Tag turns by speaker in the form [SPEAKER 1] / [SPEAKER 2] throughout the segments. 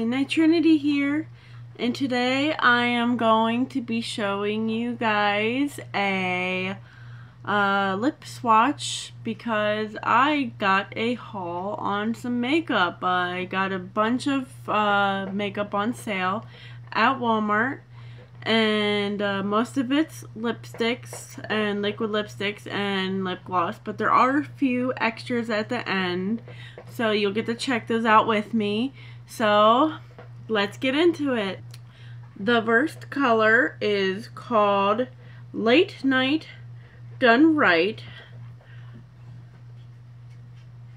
[SPEAKER 1] Midnight Trinity here and today I am going to be showing you guys a uh, lip swatch because I got a haul on some makeup. I got a bunch of uh, makeup on sale at Walmart and uh, most of it's lipsticks and liquid lipsticks and lip gloss but there are a few extras at the end so you'll get to check those out with me so let's get into it. The first color is called Late Night Done Right.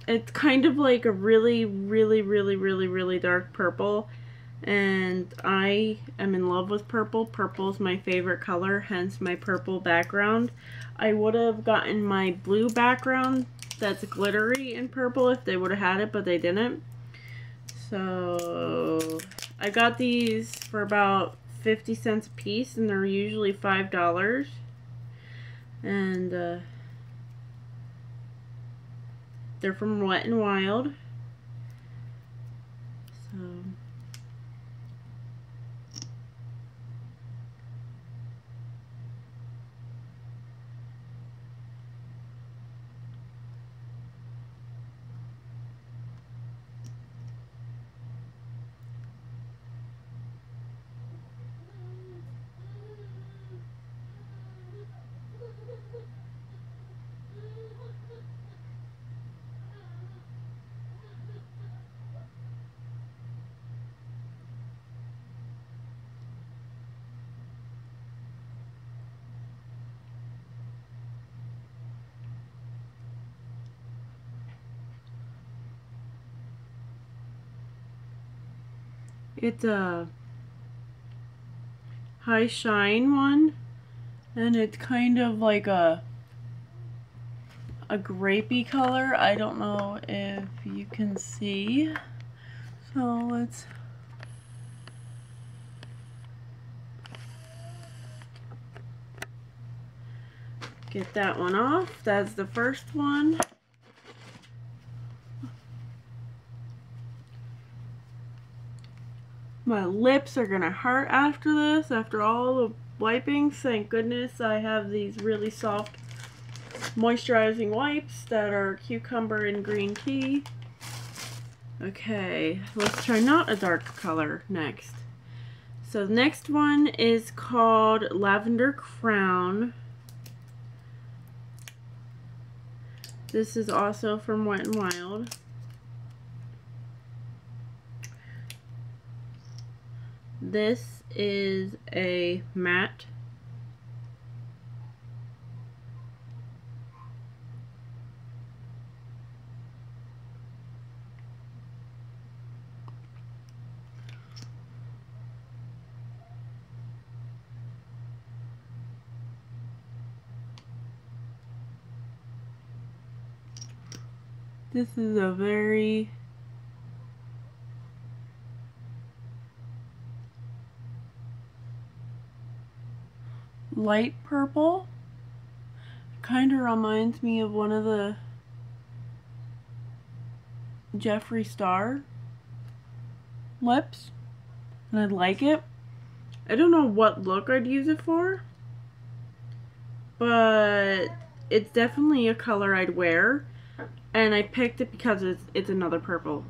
[SPEAKER 1] It's kind of like a really, really, really, really, really dark purple. And I am in love with purple. Purple is my favorite color, hence my purple background. I would have gotten my blue background that's glittery in purple if they would have had it, but they didn't. So I got these for about 50 cents a piece and they're usually $5. And uh, they're from Wet and Wild. So It's a high shine one and it's kind of like a a grapey color. I don't know if you can see. So let's get that one off. That's the first one. My lips are gonna hurt after this, after all the wiping. Thank goodness I have these really soft moisturizing wipes that are cucumber and green tea. Okay, let's try not a dark color next. So the next one is called Lavender Crown. This is also from Wet n Wild. This is a matte This is a very light purple. Kind of reminds me of one of the Jeffree Star lips. And I like it. I don't know what look I'd use it for. But it's definitely a color I'd wear. And I picked it because it's, it's another purple.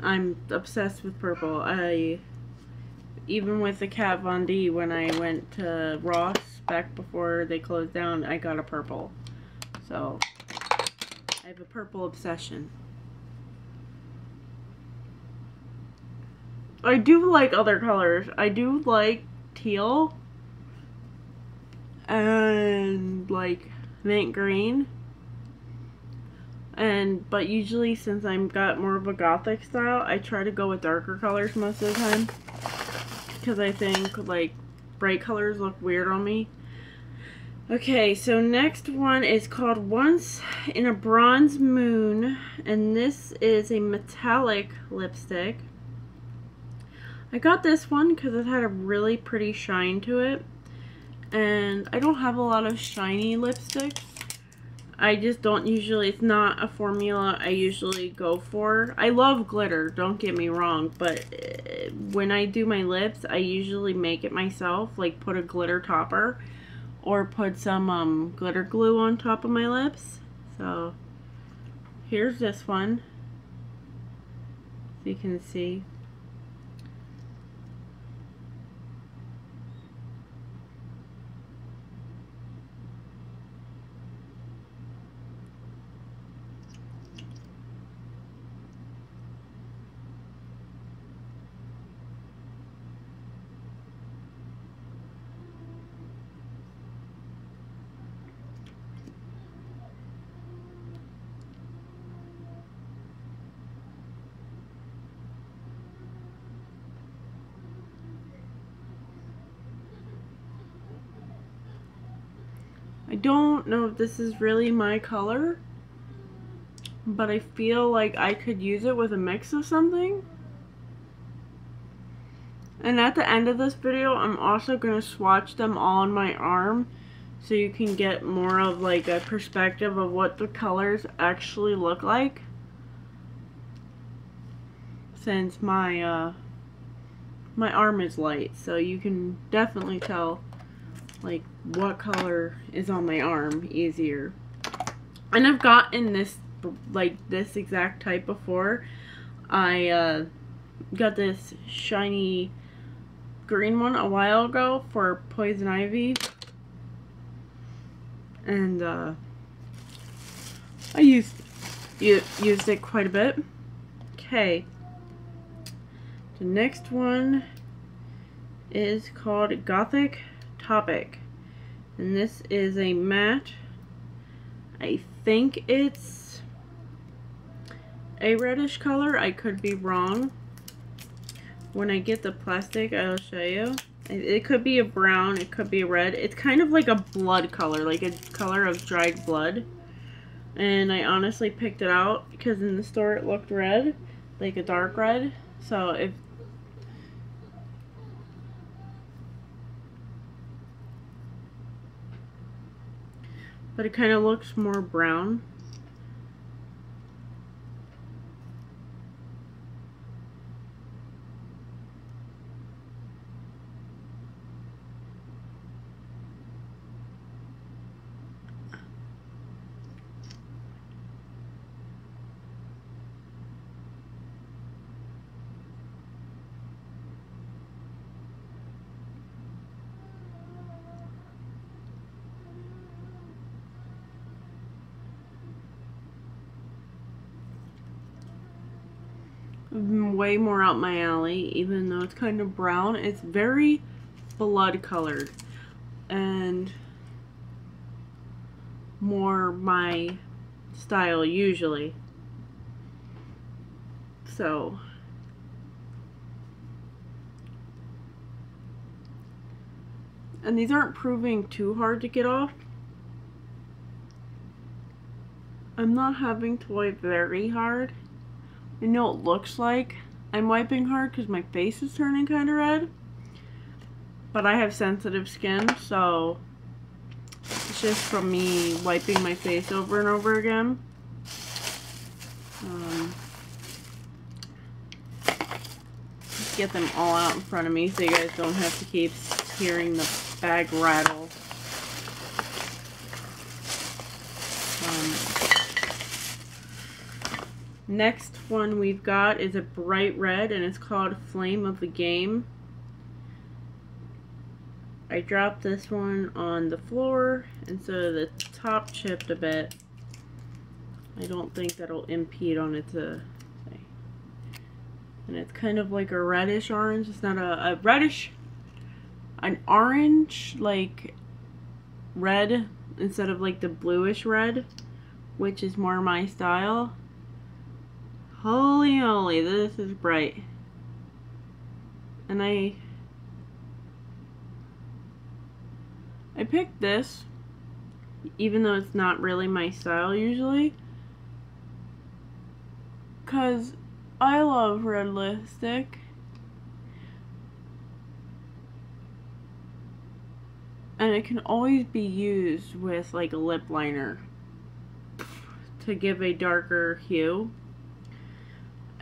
[SPEAKER 1] I'm obsessed with purple. I even with the Kat Von D, when I went to Ross back before they closed down, I got a purple. So, I have a purple obsession. I do like other colors. I do like teal and like mint green. And but usually since I'm got more of a gothic style, I try to go with darker colors most of the time because I think like bright colors look weird on me. Okay, so next one is called Once in a Bronze Moon, and this is a metallic lipstick. I got this one because it had a really pretty shine to it, and I don't have a lot of shiny lipsticks. I just don't usually, it's not a formula I usually go for. I love glitter, don't get me wrong, but when I do my lips, I usually make it myself, like put a glitter topper or put some um, glitter glue on top of my lips. So here's this one, so you can see. I don't know if this is really my color, but I feel like I could use it with a mix of something. And at the end of this video, I'm also going to swatch them all on my arm so you can get more of like a perspective of what the colors actually look like. Since my, uh, my arm is light, so you can definitely tell like what color is on my arm easier. And I've gotten this like this exact type before. I uh, got this shiny green one a while ago for Poison Ivy. And uh, I used, used it quite a bit. Okay. The next one is called Gothic Topic. And this is a matte. I think it's a reddish color. I could be wrong. When I get the plastic, I'll show you. It could be a brown, it could be a red. It's kind of like a blood color, like a color of dried blood. And I honestly picked it out because in the store it looked red, like a dark red. So if but it kind of looks more brown. Way more out my alley, even though it's kind of brown. It's very blood colored and more my style usually. So, and these aren't proving too hard to get off. I'm not having to wipe very hard. I know it looks like I'm wiping hard because my face is turning kind of red. But I have sensitive skin, so it's just from me wiping my face over and over again. Um, get them all out in front of me so you guys don't have to keep hearing the bag rattle. Next one we've got is a bright red and it's called Flame of the Game. I dropped this one on the floor and so the top chipped a bit. I don't think that'll impede on its uh, and it's kind of like a reddish orange. It's not a, a reddish, an orange like red instead of like the bluish red, which is more my style. Holy moly, this is bright. And I... I picked this, even though it's not really my style usually. Because I love red lipstick. And it can always be used with like a lip liner. to give a darker hue.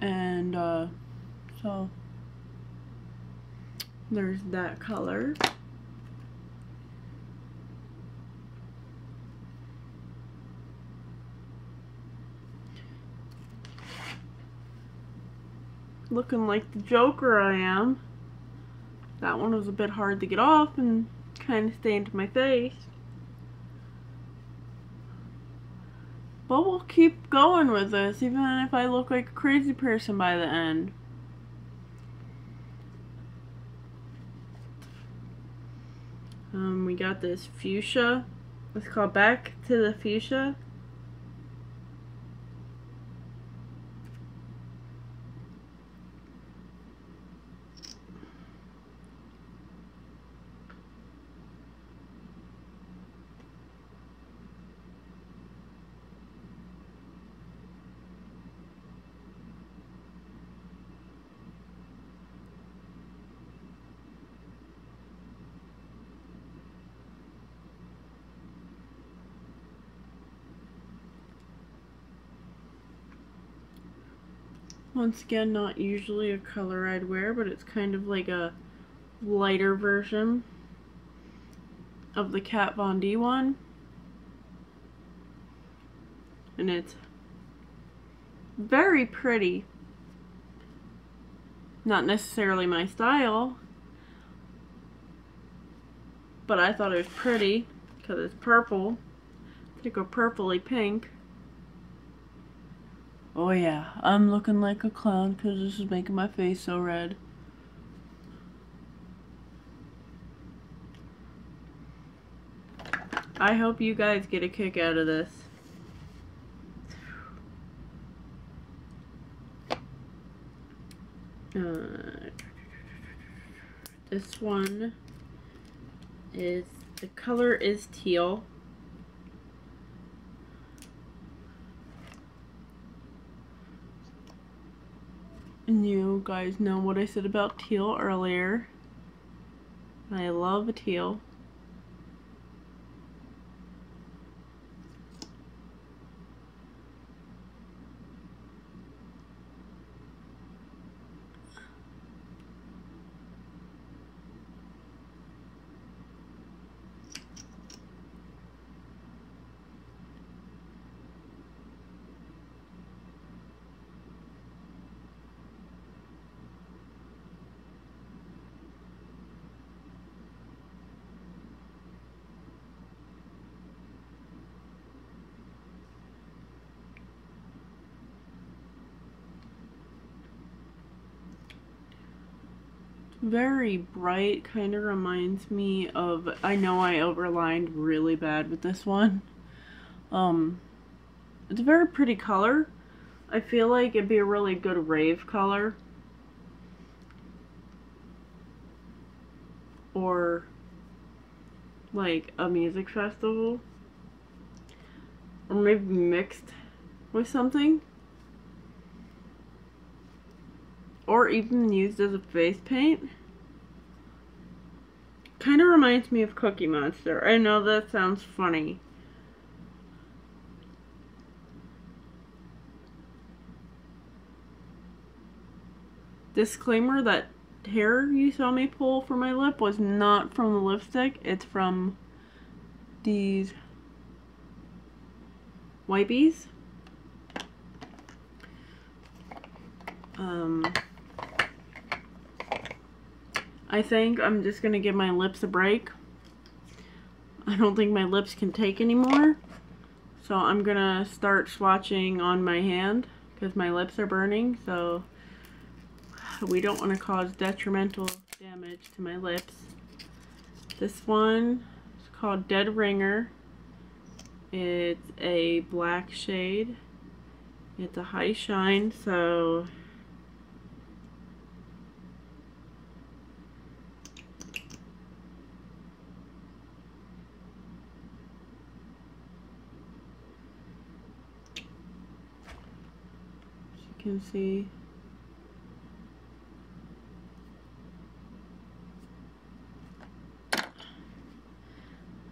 [SPEAKER 1] And uh, so there's that color. Looking like the Joker I am. That one was a bit hard to get off and kind of stained my face. But we'll keep going with this, even if I look like a crazy person by the end. Um, we got this fuchsia. Let's call back to the fuchsia. Once again, not usually a color I'd wear, but it's kind of like a lighter version of the Kat Von D one. And it's very pretty. Not necessarily my style, but I thought it was pretty because it's purple. Take a purpley pink. Oh yeah, I'm looking like a clown because this is making my face so red. I hope you guys get a kick out of this. Uh, this one is, the color is teal. And you guys know what I said about teal earlier. I love teal. Very bright kind of reminds me of I know I overlined really bad with this one. Um it's a very pretty color. I feel like it'd be a really good rave color. Or like a music festival. Or maybe mixed with something or even used as a face paint. Kind of reminds me of Cookie Monster. I know that sounds funny. Disclaimer that hair you saw me pull for my lip was not from the lipstick. It's from these wipies. Um, I think I'm just going to give my lips a break. I don't think my lips can take anymore. So I'm going to start swatching on my hand because my lips are burning. So we don't want to cause detrimental damage to my lips. This one is called Dead Ringer. It's a black shade. It's a high shine, so can see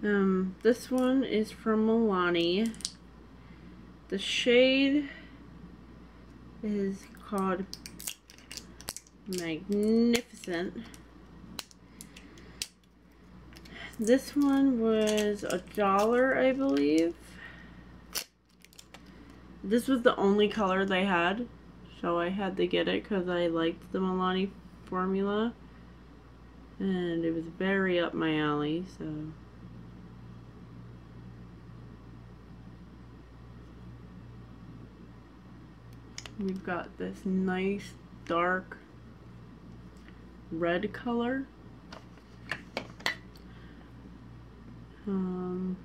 [SPEAKER 1] um this one is from Milani The shade is called Magnificent. This one was a dollar, I believe. This was the only color they had, so I had to get it because I liked the Milani formula. And it was very up my alley, so... We've got this nice dark red color. Um,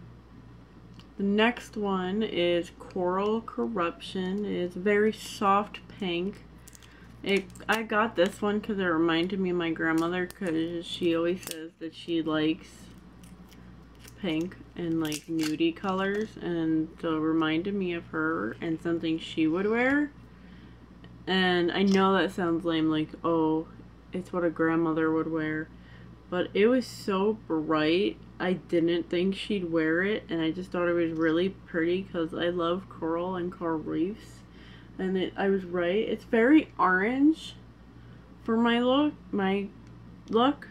[SPEAKER 1] the next one is Coral Corruption. It's very soft pink. It, I got this one because it reminded me of my grandmother because she always says that she likes pink and like nudie colors and so it reminded me of her and something she would wear. And I know that sounds lame like, oh, it's what a grandmother would wear. But it was so bright, I didn't think she'd wear it, and I just thought it was really pretty because I love coral and coral reefs. And it, I was right. It's very orange for my look, my look,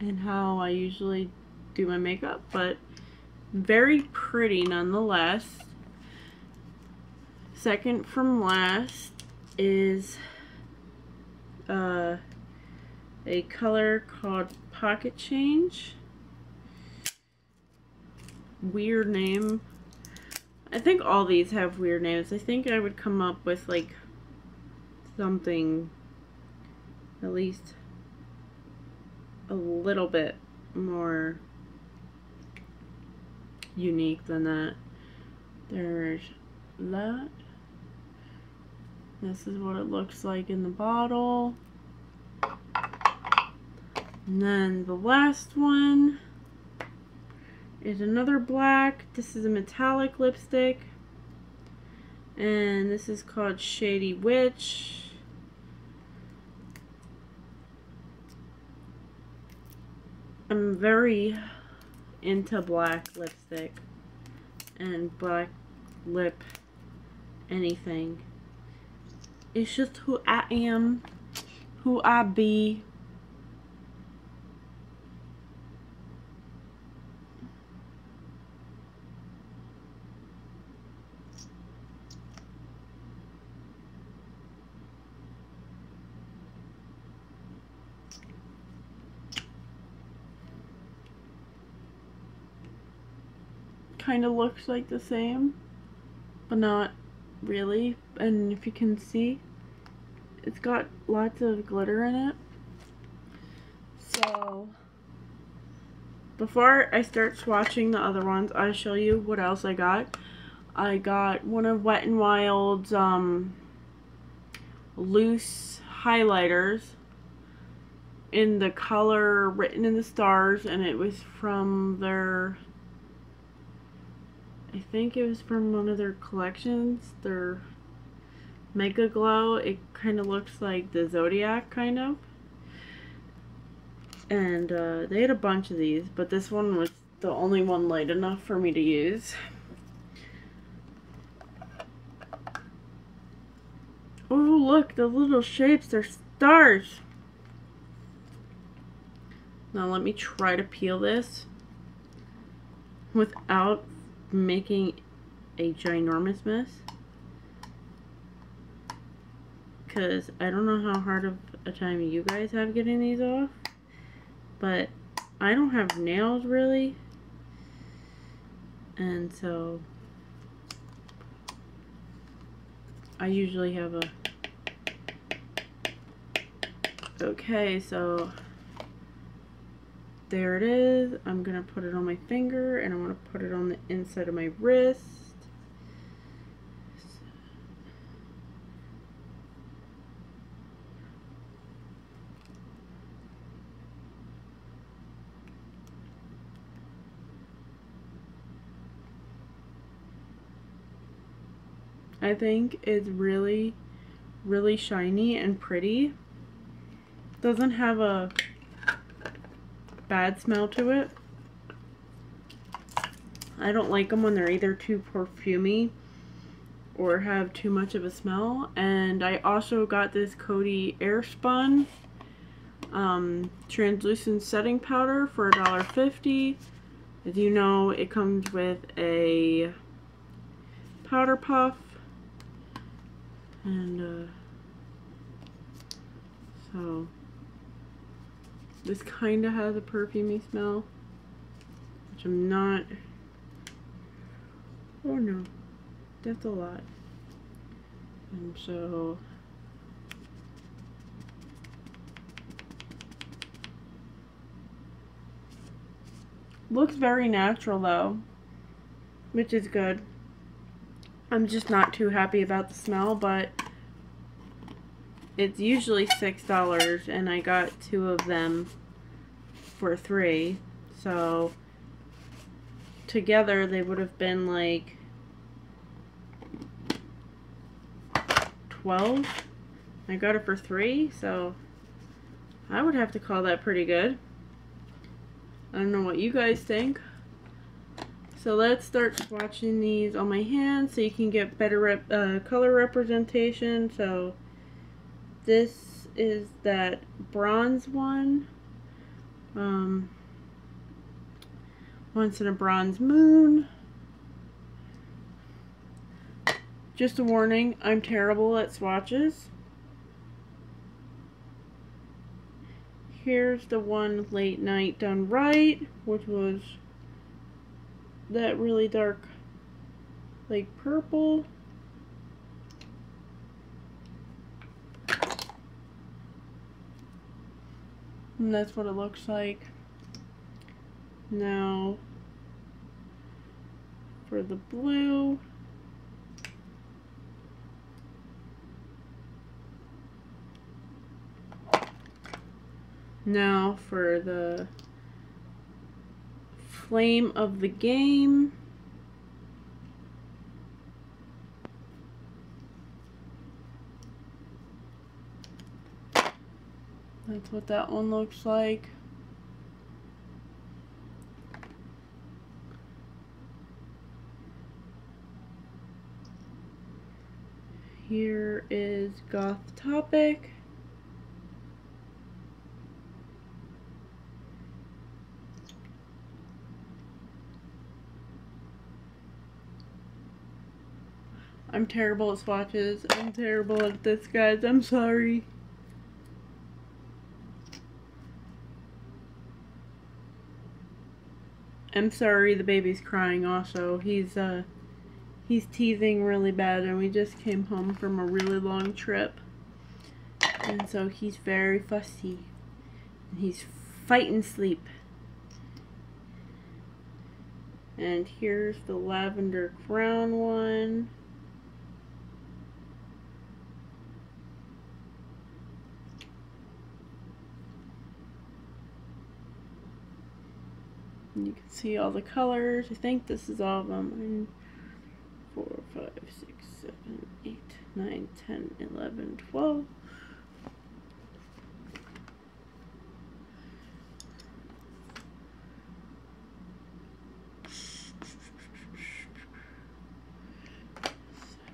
[SPEAKER 1] and how I usually do my makeup, but very pretty nonetheless. Second from last is uh, a color called Pocket Change. Weird name. I think all these have weird names. I think I would come up with like something at least a little bit more unique than that. There's that. This is what it looks like in the bottle. And then the last one is another black. This is a metallic lipstick. And this is called Shady Witch. I'm very into black lipstick and black lip anything. It's just who I am, who I be. Kind of looks like the same, but not really. And if you can see, it's got lots of glitter in it. So, before I start swatching the other ones, I'll show you what else I got. I got one of Wet n Wild's um, loose highlighters in the color Written in the Stars, and it was from their, I think it was from one of their collections, their Mega Glow. It kind of looks like the Zodiac, kind of. And uh, they had a bunch of these, but this one was the only one light enough for me to use. Oh, look, the little shapes, they're stars. Now let me try to peel this without making a ginormous mess. Because I don't know how hard of a time you guys have getting these off, but I don't have nails really, and so I usually have a okay so there it is I'm gonna put it on my finger and I want to put it on the inside of my wrist I think it's really, really shiny and pretty. Doesn't have a bad smell to it. I don't like them when they're either too perfumey or have too much of a smell. And I also got this Coty Airspun um, translucent setting powder for $1.50. As you know, it comes with a powder puff and uh, so this kind of has a perfumey smell which I'm not oh no that's a lot and so Looks very natural though, which is good. I'm just not too happy about the smell, but it's usually $6 and I got two of them for three. So together they would have been like 12 I got it for three so I would have to call that pretty good I don't know what you guys think. So let's start swatching these on my hand so you can get better rep uh, color representation. So this is that bronze one. Um, once in a bronze moon. Just a warning, I'm terrible at swatches. Here's the one late night done right, which was that really dark, like purple. And that's what it looks like. Now, for the blue, Now for the flame of the game. That's what that one looks like. Here is Goth Topic. I'm terrible at swatches. I'm terrible at this, guys. I'm sorry. I'm sorry the baby's crying also. He's, uh, he's teething really bad and we just came home from a really long trip. And so he's very fussy. And he's fighting sleep. And here's the lavender crown one. And you can see all the colors. I think this is all of them. 4, 5, 6, 7, 8, 9, 10, 11, 12.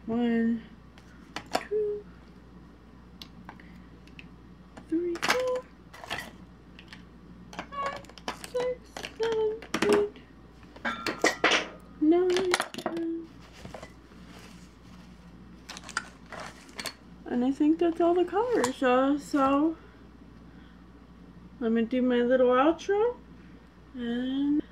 [SPEAKER 1] One, And I think that's all the colors. Uh, so, let me do my little outro. And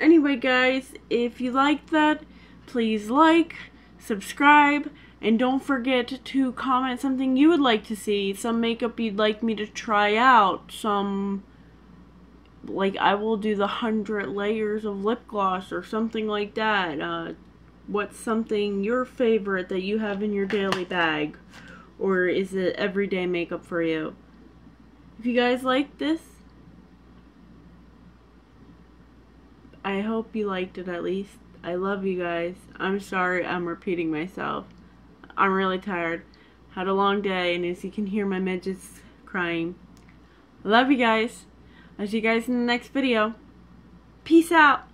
[SPEAKER 1] anyway, guys, if you liked that, please like, subscribe, and don't forget to comment something you would like to see. Some makeup you'd like me to try out. Some, like, I will do the 100 layers of lip gloss or something like that. Uh, what's something your favorite that you have in your daily bag? or is it everyday makeup for you? If you guys like this, I hope you liked it at least. I love you guys. I'm sorry I'm repeating myself. I'm really tired. Had a long day, and as you can hear, my midgets crying. Love you guys. I'll see you guys in the next video. Peace out.